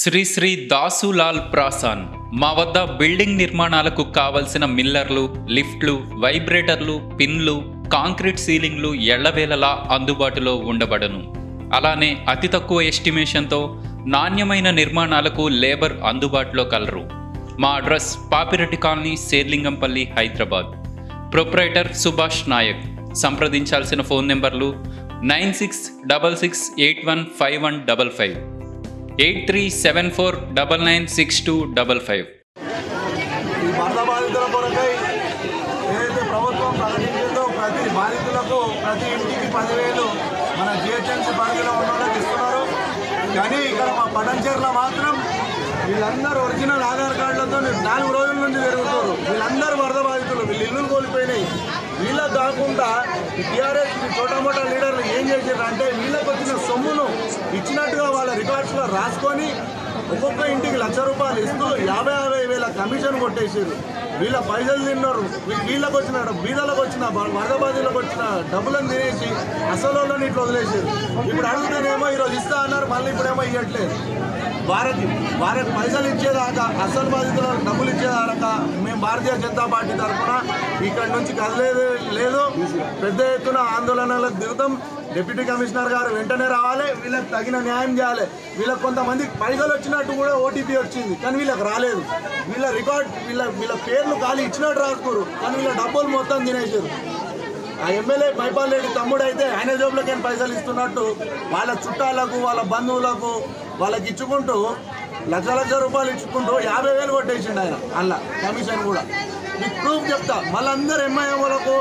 శ్రీ శ్రీ దాసులాల్ ప్రాసాన్. మా వద్ద బిల్డింగ్ నిర్మాణాలకు కావలసిన మిల్లర్లు లిఫ్ట్లు వైబ్రేటర్లు పిన్లు కాంక్రీట్ సీలింగ్లు ఎళ్ళవేళలా అందుబాటులో ఉండబడను. అలానే అతి తక్కువ ఎస్టిమేషన్తో నాణ్యమైన నిర్మాణాలకు లేబర్ అందుబాటులో కలరు. మా address Papireddy colony Serilingampally Hyderabad. Proprietor Subhash Naik. సంప్రదించాల్సిన phone నెంబర్లు nine six double six eight one five one double five. Eight three seven four double nine six two double five. ఈ వరద బాధితుల కొరకై ఏదైతే ప్రభుత్వం ప్రకటించిందో ప్రతి బాధితులకు ప్రతి ఇంటికి పదివేలు మన జిహెచ్ఎంసీ పరిధిలో ఉన్న వాళ్ళకి ఇస్తున్నారు. కానీ ఇక్కడ మా పటంచేరులో మాత్రం వీళ్ళందరూ ఒరిజినల్ ఆధార్ కార్డులతో నాలుగు రోజుల నుండి జరుగుతారు వీళ్ళందరూ వరద బాధితులు వీళ్ళు ఇల్లులు కోల్పోయినాయి. వీళ్ళ కాకుండా టీఆర్ఎస్ చోటా మోటా లీడర్లు ఏం చేశారు అంటే వీళ్ళకి వచ్చిన సొమ్మును రికార్డ్స్లో రాసుకొని ఒక్కొక్క ఇంటికి లక్ష రూపాయలు ఇస్తూ యాభై యాభై వేల కమిషన్ కొట్టేసారు వీళ్ళ పైసలు తిన్నారు. వీళ్ళకి వచ్చిన బీదలకు వచ్చిన వరద బాధితులకు వచ్చిన డబ్బులను తినేసి అసలులోని ఇట్లా వదిలేసారు ఇప్పుడు అడుగుతానేమో ఈరోజు ఇస్తా అన్నారు మళ్ళీ ఇప్పుడేమో ఇవ్వట్లేదు వారికి వారికి పైసలు ఇచ్చేదాకా అసలు బాధితులకు డబ్బులు ఇచ్చేదాకా మేము భారతీయ జనతా పార్టీ తరఫున ఇక్కడ నుంచి కదలేదు లేదు. పెద్ద ఎత్తున ఆందోళనలకు దిగుతాం. డిప్యూటీ కమిషనర్ గారు వెంటనే రావాలి వీళ్ళకి తగిన న్యాయం చేయాలి. వీళ్ళకి కొంతమంది పైసలు వచ్చినట్టు కూడా ఓటీపీ వచ్చింది కానీ వీళ్ళకి రాలేదు. వీళ్ళ రికార్డ్ వీళ్ళ వీళ్ళ పేర్లు ఖాళీ ఇచ్చినట్టు రాసుకోరు కానీ వీళ్ళ డబ్బులు మొత్తం తినేసారు. ఆ ఎమ్మెల్యే పైపాల్ రెడ్డి తమ్ముడు అయితే ఆయన జోబులకి పైసలు ఇస్తున్నట్టు వాళ్ళ చుట్టాలకు వాళ్ళ బంధువులకు వాళ్ళకి ఇచ్చుకుంటూ లక్ష లక్ష రూపాయలు ఇచ్చుకుంటూ యాభై వేలు కొట్టేసిండు ఆయన అలా కమిషన్ కూడా. మీకు ప్రూఫ్ చెప్తా మళ్ళీ అందరు ఎంఐఎం వాళ్ళకు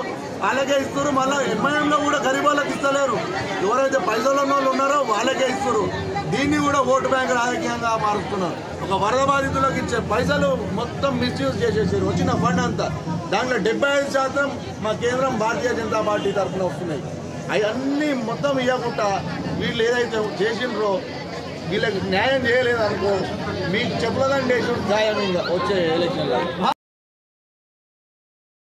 అలాగే ఇస్తారు మళ్ళీ ఎంఐఎంలో కూడా గరీబ్ వాళ్ళకి ఎవరైతే పైసలు ఉన్న వాళ్ళు ఉన్నారో వాళ్ళకే ఇస్తారు దీన్ని కూడా ఓటు బ్యాంక్ రాజకీయంగా మారుస్తున్నారు. ఒక వరద బాధితులకు ఇచ్చే పైసలు మొత్తం మిస్యూజ్ చేసేసారు. వచ్చిన ఫండ్ అంతా. దాంట్లో డెబ్బై ఐదు శాతం మా కేంద్రం భారతీయ జనతా పార్టీ తరఫున వస్తున్నాయి. అవన్నీ మొత్తం ఇవ్వకుండా వీళ్ళు ఏదైతే చేసిండ్రో వీళ్ళకి న్యాయం చేయలేదనుకో మీకు చెప్పులదండి ఖాయం ఇంకా వచ్చే ఎలక్షన్లో.